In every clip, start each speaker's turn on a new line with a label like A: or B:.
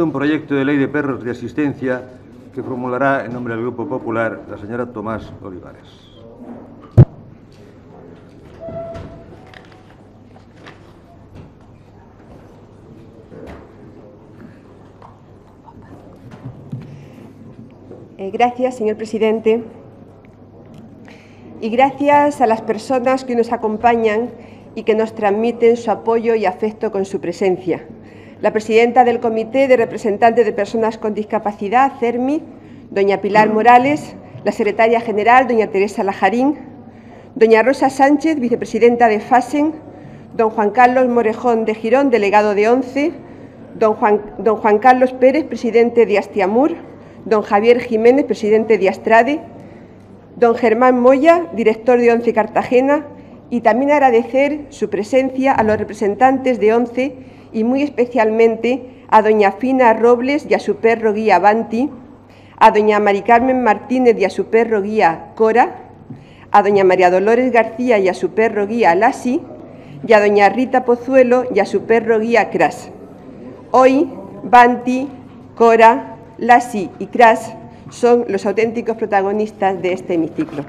A: un proyecto de ley de perros de asistencia que formulará en nombre del Grupo Popular la señora Tomás Olivares.
B: Eh, gracias, señor presidente. Y gracias a las personas que nos acompañan y que nos transmiten su apoyo y afecto con su presencia. La presidenta del Comité de Representantes de Personas con Discapacidad, CERMI, doña Pilar Morales, la secretaria general, doña Teresa Lajarín, doña Rosa Sánchez, vicepresidenta de FASEN, don Juan Carlos Morejón de Girón, delegado de ONCE, don Juan, don Juan Carlos Pérez, presidente de Astiamur, don Javier Jiménez, presidente de Astrade, don Germán Moya, director de ONCE Cartagena, y también agradecer su presencia a los representantes de ONCE y muy especialmente a doña Fina Robles y a su perro guía Banti, a doña Mari Carmen Martínez y a su perro guía Cora, a doña María Dolores García y a su perro guía Lasi, y a doña Rita Pozuelo y a su perro guía Cras. Hoy, Banti, Cora, Lasi y Cras son los auténticos protagonistas de este hemiciclo.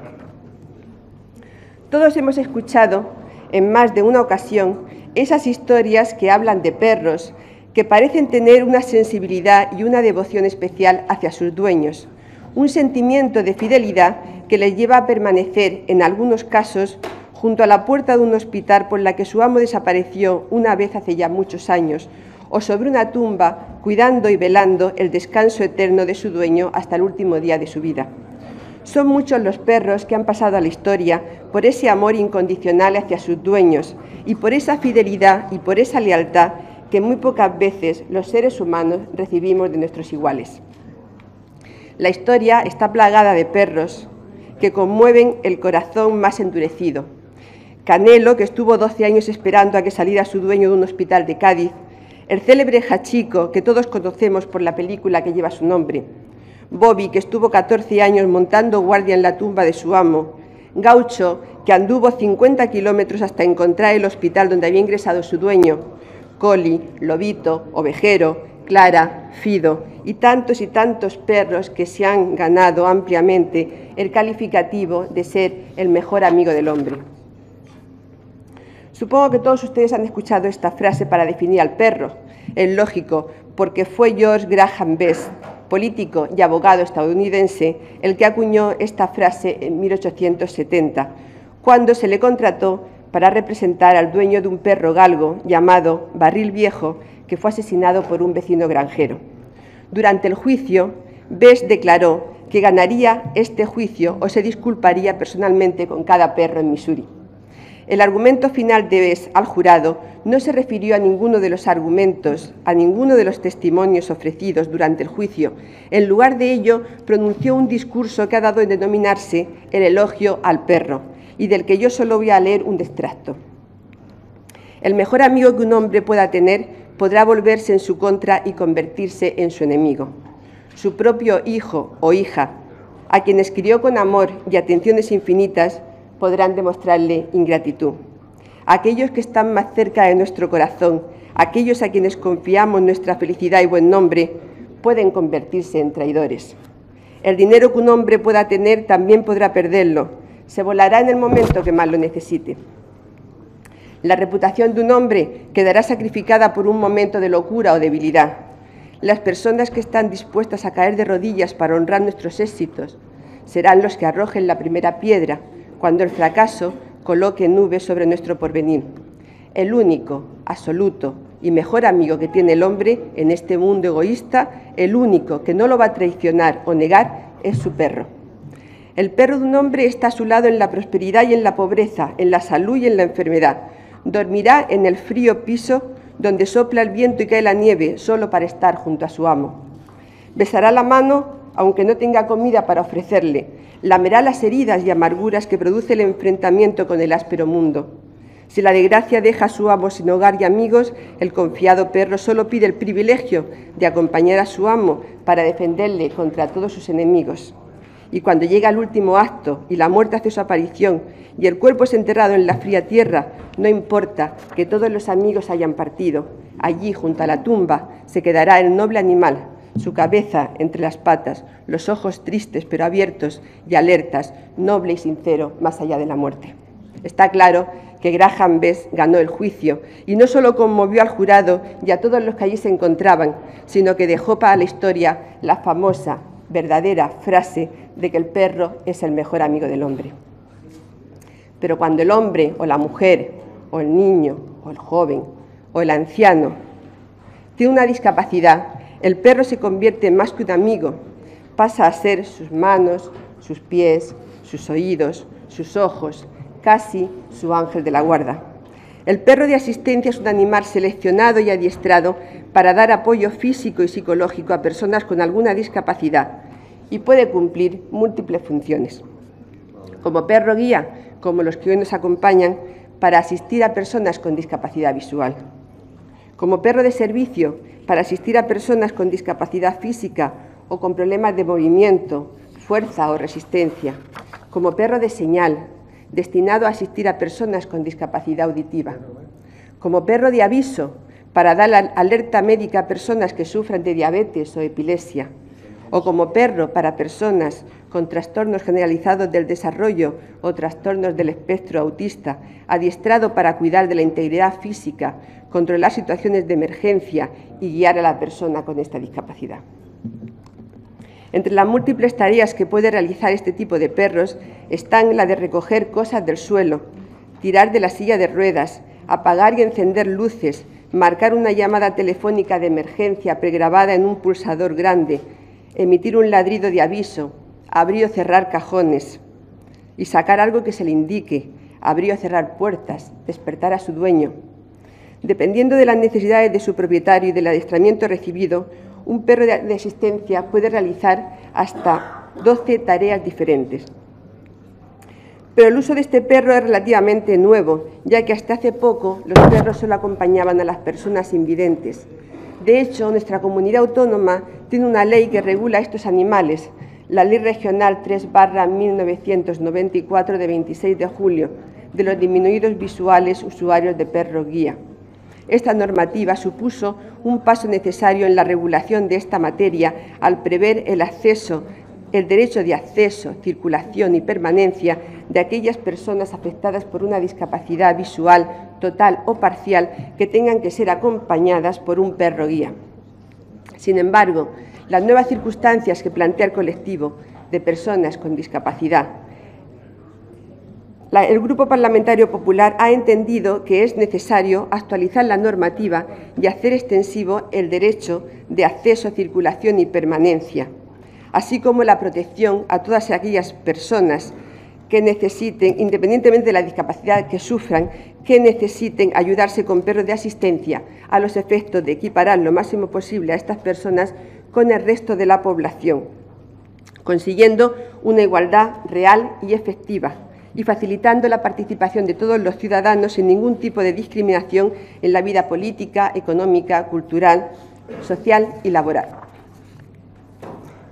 B: Todos hemos escuchado en más de una ocasión esas historias que hablan de perros, que parecen tener una sensibilidad y una devoción especial hacia sus dueños, un sentimiento de fidelidad que les lleva a permanecer, en algunos casos, junto a la puerta de un hospital por la que su amo desapareció una vez hace ya muchos años, o sobre una tumba, cuidando y velando el descanso eterno de su dueño hasta el último día de su vida. Son muchos los perros que han pasado a la historia por ese amor incondicional hacia sus dueños y por esa fidelidad y por esa lealtad que muy pocas veces los seres humanos recibimos de nuestros iguales. La historia está plagada de perros que conmueven el corazón más endurecido. Canelo, que estuvo 12 años esperando a que saliera su dueño de un hospital de Cádiz, el célebre Hachico, que todos conocemos por la película que lleva su nombre, Bobby, que estuvo 14 años montando guardia en la tumba de su amo, Gaucho, que anduvo 50 kilómetros hasta encontrar el hospital donde había ingresado su dueño, Coli, Lobito, Ovejero, Clara, Fido y tantos y tantos perros que se han ganado ampliamente el calificativo de ser el mejor amigo del hombre. Supongo que todos ustedes han escuchado esta frase para definir al perro. Es lógico, porque fue George Graham Best político y abogado estadounidense, el que acuñó esta frase en 1870, cuando se le contrató para representar al dueño de un perro galgo llamado Barril Viejo, que fue asesinado por un vecino granjero. Durante el juicio, Bess declaró que ganaría este juicio o se disculparía personalmente con cada perro en Missouri. El argumento final de Bess al jurado no se refirió a ninguno de los argumentos, a ninguno de los testimonios ofrecidos durante el juicio. En lugar de ello, pronunció un discurso que ha dado en denominarse el elogio al perro, y del que yo solo voy a leer un extracto. El mejor amigo que un hombre pueda tener podrá volverse en su contra y convertirse en su enemigo. Su propio hijo o hija, a quienes crió con amor y atenciones infinitas, podrán demostrarle ingratitud. Aquellos que están más cerca de nuestro corazón, aquellos a quienes confiamos nuestra felicidad y buen nombre, pueden convertirse en traidores. El dinero que un hombre pueda tener también podrá perderlo. Se volará en el momento que más lo necesite. La reputación de un hombre quedará sacrificada por un momento de locura o debilidad. Las personas que están dispuestas a caer de rodillas para honrar nuestros éxitos serán los que arrojen la primera piedra cuando el fracaso coloque nubes sobre nuestro porvenir. El único, absoluto y mejor amigo que tiene el hombre en este mundo egoísta, el único que no lo va a traicionar o negar, es su perro. El perro de un hombre está a su lado en la prosperidad y en la pobreza, en la salud y en la enfermedad. Dormirá en el frío piso donde sopla el viento y cae la nieve, solo para estar junto a su amo. Besará la mano aunque no tenga comida para ofrecerle, lamerá las heridas y amarguras que produce el enfrentamiento con el áspero mundo. Si la desgracia deja a su amo sin hogar y amigos, el confiado perro solo pide el privilegio de acompañar a su amo para defenderle contra todos sus enemigos. Y cuando llega el último acto y la muerte hace su aparición y el cuerpo es enterrado en la fría tierra, no importa que todos los amigos hayan partido, Allí, junto a la tumba, se quedará el noble animal, su cabeza entre las patas, los ojos tristes pero abiertos y alertas, noble y sincero, más allá de la muerte. Está claro que Graham Bess ganó el juicio y no solo conmovió al jurado y a todos los que allí se encontraban, sino que dejó para la historia la famosa, verdadera frase de que el perro es el mejor amigo del hombre. Pero cuando el hombre o la mujer o el niño o el joven o el anciano tiene una discapacidad, el perro se convierte más que un amigo, pasa a ser sus manos, sus pies, sus oídos, sus ojos, casi su ángel de la guarda. El perro de asistencia es un animal seleccionado y adiestrado para dar apoyo físico y psicológico a personas con alguna discapacidad y puede cumplir múltiples funciones. Como perro guía, como los que hoy nos acompañan, para asistir a personas con discapacidad visual. Como perro de servicio, para asistir a personas con discapacidad física o con problemas de movimiento, fuerza o resistencia. Como perro de señal, destinado a asistir a personas con discapacidad auditiva. Como perro de aviso, para dar alerta médica a personas que sufran de diabetes o epilepsia. O como perro para personas con trastornos generalizados del desarrollo o trastornos del espectro autista, adiestrado para cuidar de la integridad física, controlar situaciones de emergencia y guiar a la persona con esta discapacidad. Entre las múltiples tareas que puede realizar este tipo de perros están la de recoger cosas del suelo, tirar de la silla de ruedas, apagar y encender luces, marcar una llamada telefónica de emergencia pregrabada en un pulsador grande, emitir un ladrido de aviso, abrir o cerrar cajones y sacar algo que se le indique, abrir o cerrar puertas, despertar a su dueño. Dependiendo de las necesidades de su propietario y del adiestramiento recibido, un perro de asistencia puede realizar hasta 12 tareas diferentes. Pero el uso de este perro es relativamente nuevo, ya que hasta hace poco los perros solo acompañaban a las personas invidentes. De hecho, nuestra comunidad autónoma tiene una ley que regula estos animales, la Ley Regional 3-1994 de 26 de julio, de los disminuidos visuales usuarios de perro guía. Esta normativa supuso un paso necesario en la regulación de esta materia al prever el acceso, el derecho de acceso, circulación y permanencia de aquellas personas afectadas por una discapacidad visual total o parcial que tengan que ser acompañadas por un perro guía. Sin embargo, las nuevas circunstancias que plantea el colectivo de personas con discapacidad el Grupo Parlamentario Popular ha entendido que es necesario actualizar la normativa y hacer extensivo el derecho de acceso, circulación y permanencia, así como la protección a todas aquellas personas que necesiten, independientemente de la discapacidad que sufran, que necesiten ayudarse con perros de asistencia a los efectos de equiparar lo máximo posible a estas personas con el resto de la población, consiguiendo una igualdad real y efectiva y facilitando la participación de todos los ciudadanos sin ningún tipo de discriminación en la vida política, económica, cultural, social y laboral.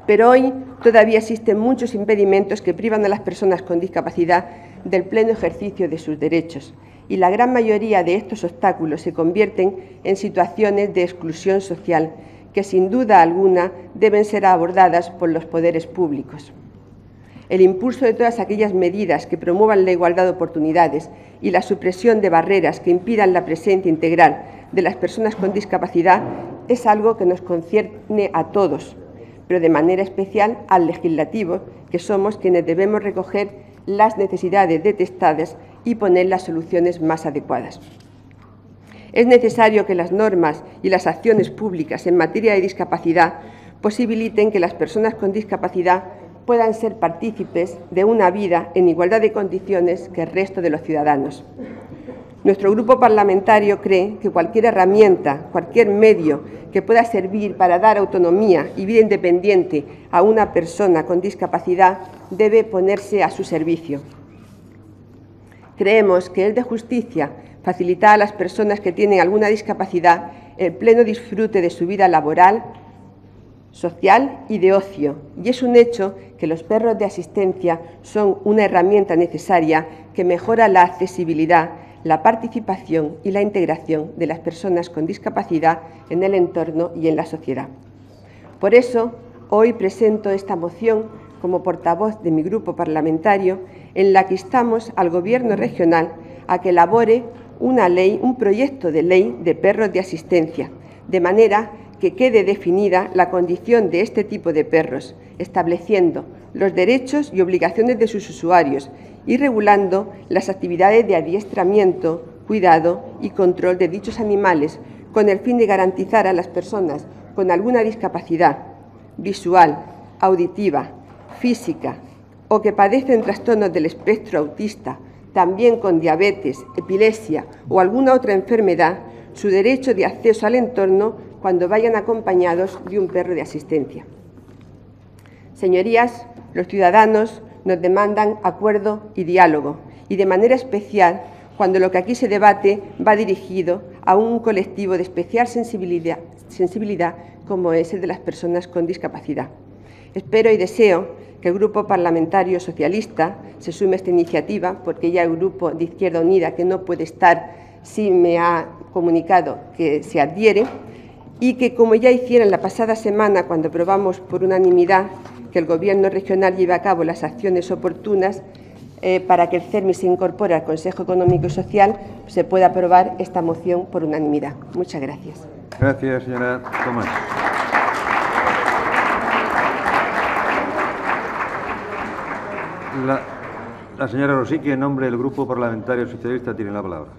B: Pero hoy todavía existen muchos impedimentos que privan a las personas con discapacidad del pleno ejercicio de sus derechos. Y la gran mayoría de estos obstáculos se convierten en situaciones de exclusión social que sin duda alguna deben ser abordadas por los poderes públicos. El impulso de todas aquellas medidas que promuevan la igualdad de oportunidades y la supresión de barreras que impidan la presencia integral de las personas con discapacidad es algo que nos concierne a todos, pero de manera especial al legislativo, que somos quienes debemos recoger las necesidades detectadas y poner las soluciones más adecuadas. Es necesario que las normas y las acciones públicas en materia de discapacidad posibiliten que las personas con discapacidad puedan ser partícipes de una vida en igualdad de condiciones que el resto de los ciudadanos. Nuestro grupo parlamentario cree que cualquier herramienta, cualquier medio que pueda servir para dar autonomía y vida independiente a una persona con discapacidad debe ponerse a su servicio. Creemos que es de justicia facilitar a las personas que tienen alguna discapacidad el pleno disfrute de su vida laboral, social y de ocio, y es un hecho que los perros de asistencia son una herramienta necesaria que mejora la accesibilidad, la participación y la integración de las personas con discapacidad en el entorno y en la sociedad. Por eso, hoy presento esta moción como portavoz de mi grupo parlamentario en la que instamos al Gobierno regional a que elabore una ley, un proyecto de ley de perros de asistencia, de manera que quede definida la condición de este tipo de perros, estableciendo los derechos y obligaciones de sus usuarios y regulando las actividades de adiestramiento, cuidado y control de dichos animales con el fin de garantizar a las personas con alguna discapacidad visual, auditiva, física o que padecen trastornos del espectro autista, también con diabetes, epilepsia o alguna otra enfermedad, su derecho de acceso al entorno cuando vayan acompañados de un perro de asistencia. Señorías, los ciudadanos nos demandan acuerdo y diálogo, y de manera especial cuando lo que aquí se debate va dirigido a un colectivo de especial sensibilidad, como es el de las personas con discapacidad. Espero y deseo que el Grupo Parlamentario Socialista se sume a esta iniciativa, porque ya el Grupo de Izquierda Unida, que no puede estar, sí me ha comunicado que se adhiere, y que, como ya hicieron la pasada semana cuando aprobamos por unanimidad que el Gobierno regional lleve a cabo las acciones oportunas eh, para que el CERMI se incorpore al Consejo Económico y Social, se pueda aprobar esta moción por unanimidad. Muchas gracias.
A: Gracias, señora Tomás. La, la señora Rosique, en nombre del Grupo Parlamentario Socialista, tiene la palabra.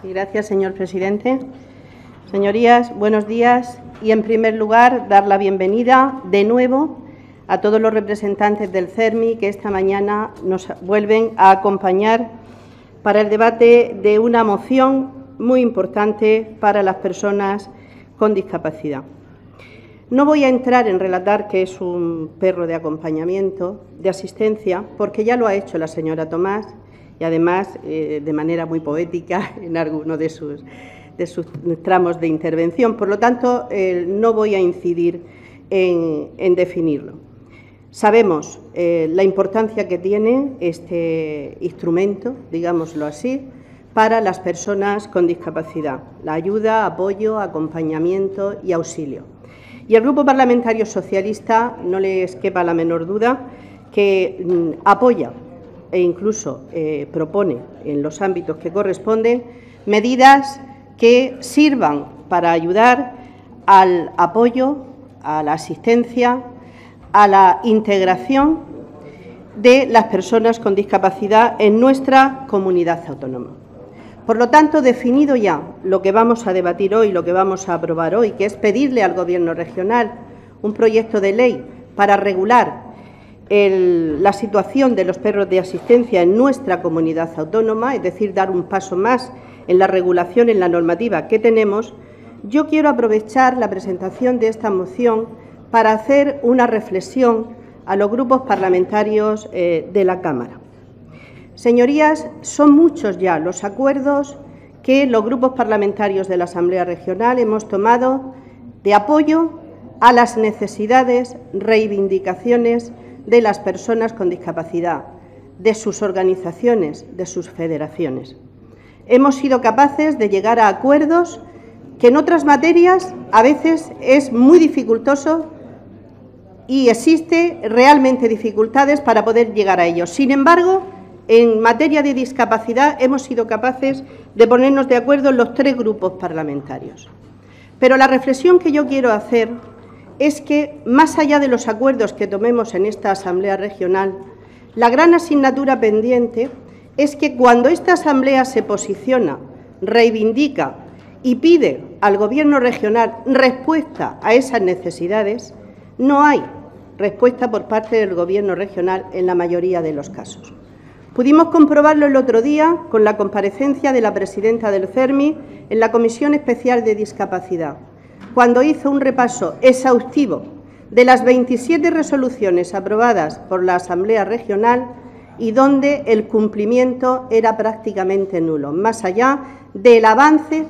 C: Sí, gracias, señor presidente. Señorías, buenos días y, en primer lugar, dar la bienvenida de nuevo a todos los representantes del CERMI que esta mañana nos vuelven a acompañar para el debate de una moción muy importante para las personas con discapacidad. No voy a entrar en relatar qué es un perro de acompañamiento, de asistencia, porque ya lo ha hecho la señora Tomás y además eh, de manera muy poética en alguno de sus, de sus tramos de intervención. Por lo tanto, eh, no voy a incidir en, definirlo. Sabemos eh, la importancia que tiene este instrumento, digámoslo así, para las personas con discapacidad, la ayuda, apoyo, acompañamiento y auxilio. Y el Grupo Parlamentario Socialista, no les quepa la menor duda, que mm, apoya e incluso eh, propone en los ámbitos que corresponden medidas que sirvan para ayudar al apoyo, a la asistencia, a la integración de las personas con discapacidad en nuestra comunidad autónoma. Por lo tanto, definido ya lo que vamos a debatir hoy, lo que vamos a aprobar hoy, que es pedirle al Gobierno regional un proyecto de ley para regular la situación de los perros de asistencia en nuestra comunidad autónoma, es decir, dar un paso más en la regulación, en la normativa que tenemos, yo quiero aprovechar la presentación de esta moción para hacer una reflexión a los grupos parlamentarios eh, de la Cámara. Señorías, son muchos ya los acuerdos que los grupos parlamentarios de la Asamblea Regional hemos tomado de apoyo a las necesidades, reivindicaciones de las personas con discapacidad, de sus organizaciones, de sus federaciones. Hemos sido capaces de llegar a acuerdos que en otras materias a veces es muy dificultoso y existe realmente dificultades para poder llegar a ellos. Sin embargo, en materia de discapacidad hemos sido capaces de ponernos de acuerdo en los tres grupos parlamentarios. Pero la reflexión que yo quiero hacer es que, más allá de los acuerdos que tomemos en esta Asamblea Regional, la gran asignatura pendiente es que cuando esta Asamblea se posiciona, reivindica y pide al Gobierno regional respuesta a esas necesidades, no hay respuesta por parte del Gobierno regional en la mayoría de los casos. Pudimos comprobarlo el otro día con la comparecencia de la presidenta del CERMI en la Comisión Especial de Discapacidad, cuando hizo un repaso exhaustivo de las 27 resoluciones aprobadas por la Asamblea Regional y donde el cumplimiento era prácticamente nulo, más allá del avance,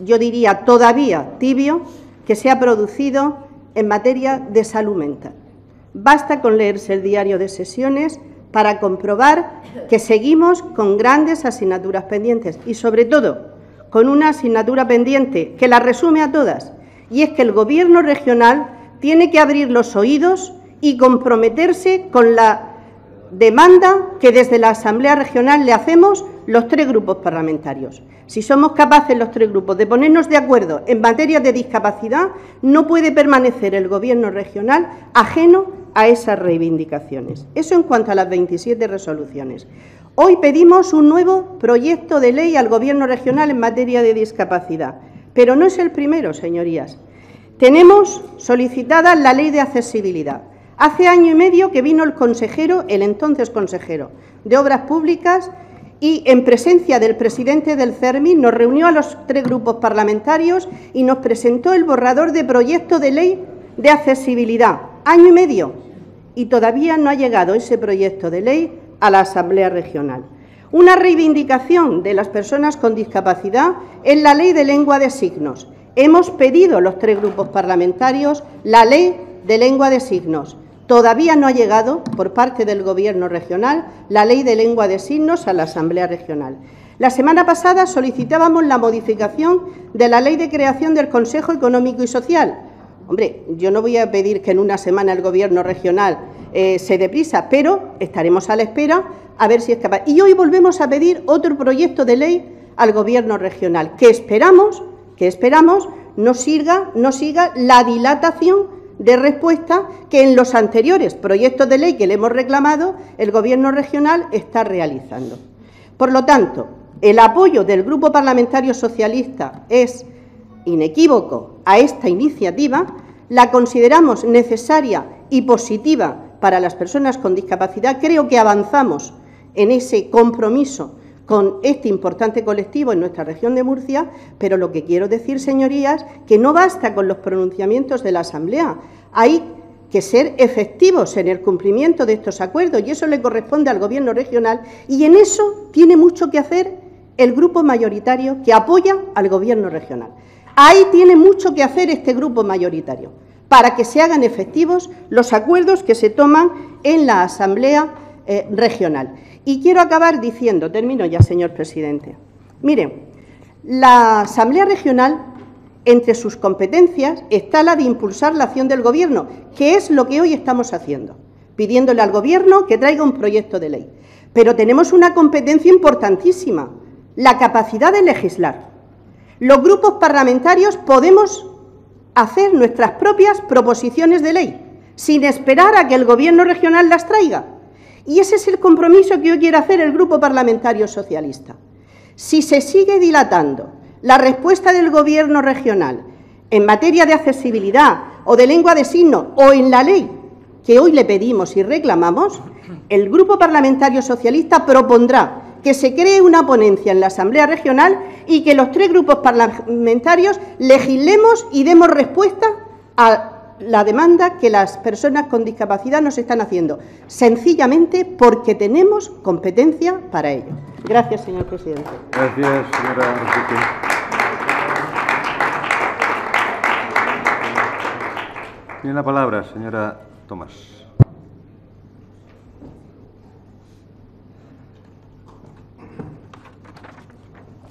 C: yo diría todavía tibio, que se ha producido en materia de salud mental. Basta con leerse el diario de sesiones para comprobar que seguimos con grandes asignaturas pendientes y, sobre todo, con una asignatura pendiente que la resume a todas, y es que el Gobierno regional tiene que abrir los oídos y comprometerse con la demanda que desde la Asamblea Regional le hacemos los tres grupos parlamentarios. Si somos capaces los tres grupos de ponernos de acuerdo en materia de discapacidad, no puede permanecer el Gobierno regional ajeno a esas reivindicaciones. Eso en cuanto a las 27 resoluciones. Hoy pedimos un nuevo proyecto de ley al Gobierno regional en materia de discapacidad, pero no es el primero, señorías. Tenemos solicitada la ley de accesibilidad. Hace año y medio que vino el consejero, el entonces consejero de Obras Públicas, y en presencia del presidente del CERMI nos reunió a los tres grupos parlamentarios y nos presentó el borrador de proyecto de ley de accesibilidad. Año y medio. Y todavía no ha llegado ese proyecto de ley a la Asamblea Regional. Una reivindicación de las personas con discapacidad es la ley de lengua de signos. Hemos pedido los tres grupos parlamentarios la ley de lengua de signos. Todavía no ha llegado por parte del Gobierno regional la ley de lengua de signos a la Asamblea Regional. La semana pasada solicitábamos la modificación de la ley de creación del Consejo Económico y Social. Hombre, yo no voy a pedir que en una semana el Gobierno regional eh, se deprisa, pero estaremos a la espera a ver si es capaz. Y hoy volvemos a pedir otro proyecto de ley al Gobierno regional, que esperamos, que esperamos no siga, no siga la dilatación de respuesta que en los anteriores proyectos de ley que le hemos reclamado el Gobierno regional está realizando. Por lo tanto, el apoyo del Grupo Parlamentario Socialista es inequívoco a esta iniciativa, la consideramos necesaria y positiva para las personas con discapacidad. Creo que avanzamos en ese compromiso con este importante colectivo en nuestra región de Murcia, pero lo que quiero decir, señorías, que no basta con los pronunciamientos de la Asamblea, hay que ser efectivos en el cumplimiento de estos acuerdos y eso le corresponde al Gobierno regional y en eso tiene mucho que hacer el grupo mayoritario que apoya al Gobierno regional. Ahí tiene mucho que hacer este grupo mayoritario para que se hagan efectivos los acuerdos que se toman en la Asamblea eh, Regional. Y quiero acabar diciendo, termino ya, señor presidente. Miren, la Asamblea Regional, entre sus competencias, está la de impulsar la acción del Gobierno, que es lo que hoy estamos haciendo, pidiéndole al Gobierno que traiga un proyecto de ley. Pero tenemos una competencia importantísima, la capacidad de legislar. Los grupos parlamentarios podemos hacer nuestras propias proposiciones de ley, sin esperar a que el Gobierno regional las traiga. Y ese es el compromiso que hoy quiere hacer el Grupo Parlamentario Socialista. Si se sigue dilatando la respuesta del Gobierno regional en materia de accesibilidad o de lengua de signo o en la ley que hoy le pedimos y reclamamos, el Grupo Parlamentario Socialista propondrá que se cree una ponencia en la Asamblea Regional y que los tres grupos parlamentarios legislemos y demos respuesta a la demanda que las personas con discapacidad nos están haciendo, sencillamente porque tenemos competencia para ello. Gracias, señor presidente.
A: Gracias, señora Tiene la palabra, señora Tomás.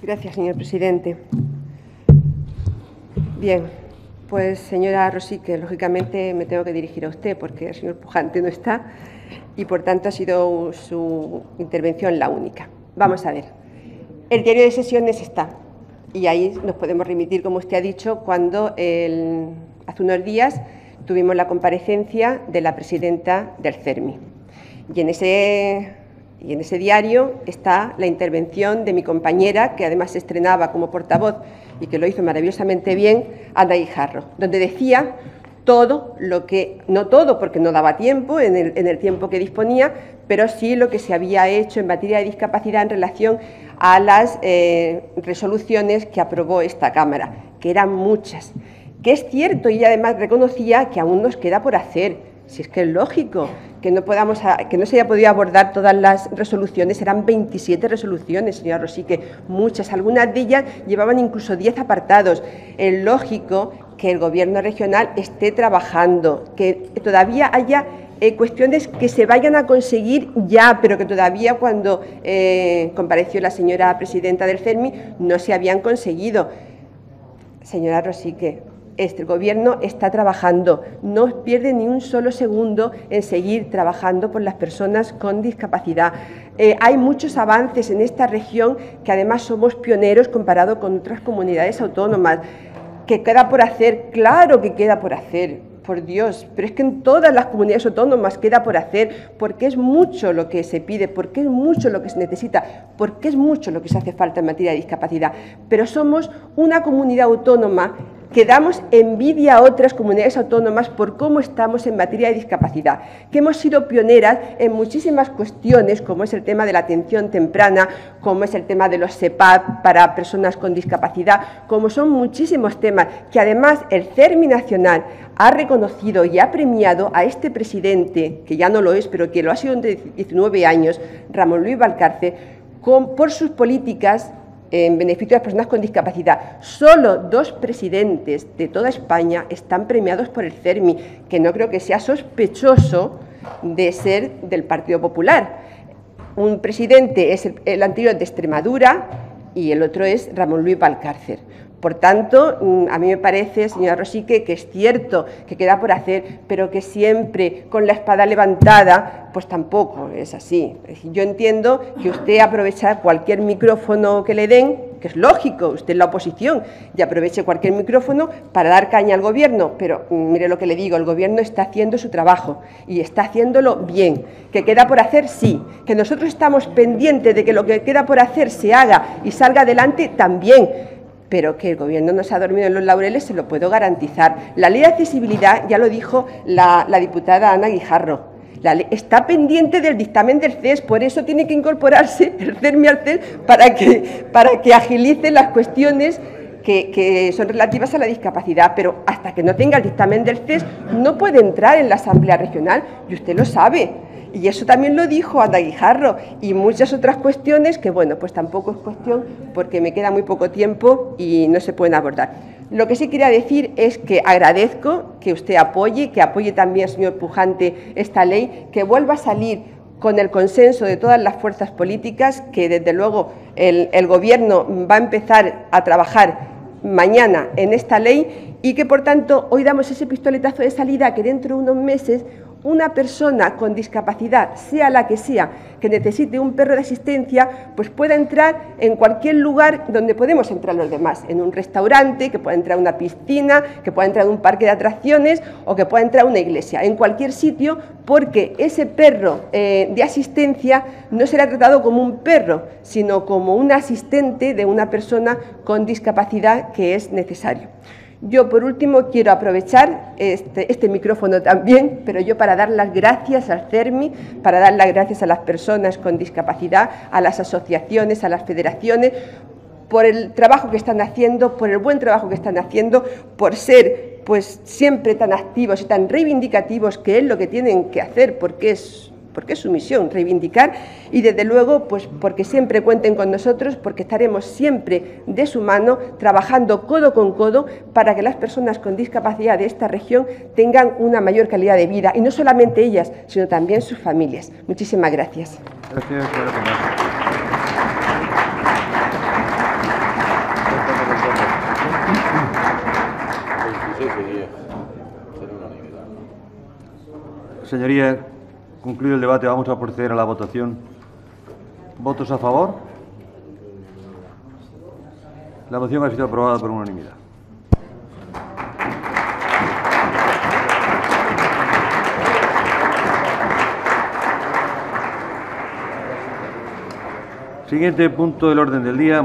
B: Gracias, señor presidente. Bien, pues señora Rosique, lógicamente me tengo que dirigir a usted porque el señor Pujante no está y por tanto ha sido su intervención la única. Vamos a ver. El diario de sesiones está y ahí nos podemos remitir, como usted ha dicho, cuando hace unos días tuvimos la comparecencia de la presidenta del CERMI. Y en ese y en ese diario está la intervención de mi compañera, que además se estrenaba como portavoz y que lo hizo maravillosamente bien, Ana Guijarro, donde decía todo lo que, no todo porque no daba tiempo en el, tiempo que disponía, pero sí lo que se había hecho en materia de discapacidad en relación a las eh, resoluciones que aprobó esta Cámara, que eran muchas. Que es cierto y además reconocía que aún nos queda por hacer, si es que es lógico que no, podamos, que no se haya podido abordar todas las resoluciones, eran 27 resoluciones, señora Rosique, muchas, algunas de ellas llevaban incluso 10 apartados. Es lógico que el Gobierno regional esté trabajando, que todavía haya eh, cuestiones que se vayan a conseguir ya, pero que todavía cuando eh, compareció la señora presidenta del CERMI no se habían conseguido. Señora Rosique, este gobierno está trabajando, no pierde ni un solo segundo en seguir trabajando por las personas con discapacidad. Eh, hay muchos avances en esta región que además somos pioneros comparado con otras comunidades autónomas. ¿Que queda por hacer? Claro que queda por hacer por Dios, pero es que en todas las comunidades autónomas queda por hacer, porque es mucho lo que se pide, porque es mucho lo que se necesita, porque es mucho lo que se hace falta en materia de discapacidad. Pero somos una comunidad autónoma que damos envidia a otras comunidades autónomas por cómo estamos en materia de discapacidad, que hemos sido pioneras en muchísimas cuestiones, como es el tema de la atención temprana, como es el tema de los SEPAP para personas con discapacidad, como son muchísimos temas que además el CERMI Nacional ha reconocido y ha premiado a este presidente, que ya no lo es, pero que lo ha sido de 19 años, Ramón Luis Valcarce, por sus políticas en beneficio de las personas con discapacidad. Solo dos presidentes de toda España están premiados por el CERMI, que no creo que sea sospechoso de ser del Partido Popular. Un presidente es el, anterior de Extremadura y el otro es Ramón Luis Valcárcer. Por tanto, mm, a mí me parece, señora Rosique, que es cierto que queda por hacer, pero que siempre con la espada levantada, pues tampoco es así. Yo entiendo que usted aprovecha cualquier micrófono que le den, que es lógico, usted es la oposición, y aproveche cualquier micrófono para dar caña al Gobierno, pero mm, mire lo que le digo, el Gobierno está haciendo su trabajo y está haciéndolo bien. ¿Que queda por hacer? Sí. ¿Que nosotros estamos pendientes de que lo que queda por hacer se haga y salga adelante? También pero que el Gobierno no se ha dormido en los laureles se lo puedo garantizar. La ley de accesibilidad, ya lo dijo la, diputada Ana Guijarro, está pendiente del dictamen del CES, por eso tiene que incorporarse el CERMI al CES para que, para que agilice las cuestiones que, que, son relativas a la discapacidad, pero hasta que no tenga el dictamen del CES no puede entrar en la Asamblea Regional, y usted lo sabe. Y eso también lo dijo Ana Guijarro y muchas otras cuestiones que, bueno, pues tampoco es cuestión porque me queda muy poco tiempo y no se pueden abordar. Lo que sí quería decir es que agradezco que usted apoye, que apoye también, señor Pujante, esta ley, que vuelva a salir con el consenso de todas las fuerzas políticas, que desde luego el, el Gobierno va a empezar a trabajar mañana en esta ley y que, por tanto, hoy damos ese pistoletazo de salida que dentro de unos meses una persona con discapacidad, sea la que sea, que necesite un perro de asistencia, pues pueda entrar en cualquier lugar donde podemos entrar los demás, en un restaurante, que pueda entrar a una piscina, que pueda entrar a un parque de atracciones o que pueda entrar a una iglesia, en cualquier sitio, porque ese perro eh, de asistencia no será tratado como un perro, sino como un asistente de una persona con discapacidad que es necesario. Yo, por último, quiero aprovechar este, este, micrófono también, pero yo para dar las gracias al CERMI, para dar las gracias a las personas con discapacidad, a las asociaciones, a las federaciones, por el trabajo que están haciendo, por el buen trabajo que están haciendo, por ser pues siempre tan activos y tan reivindicativos, que es lo que tienen que hacer, porque es porque es su misión reivindicar y desde luego pues porque siempre cuenten con nosotros porque estaremos siempre de su mano trabajando codo con codo para que las personas con discapacidad de esta región tengan una mayor calidad de vida y no solamente ellas sino también sus familias. Muchísimas gracias. Gracias,
A: Señoría, Concluido el debate, vamos a proceder a la votación. ¿Votos a favor? La moción ha sido aprobada por unanimidad. Siguiente punto del orden del día.